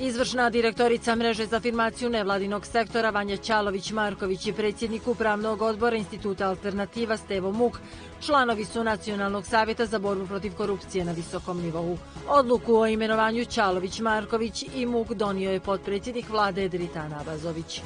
Izvršna direktorica mreže za afirmaciju nevladinog sektora Vanja Ćalović-Marković i predsjednik Upravnog odbora Instituta Alternativa Stevo Muk članovi su Nacionalnog savjeta za borbu protiv korupcije na visokom nivou. Odluku o imenovanju Ćalović-Marković i Muk donio je potpredsjednik vlade Dritan Abazović.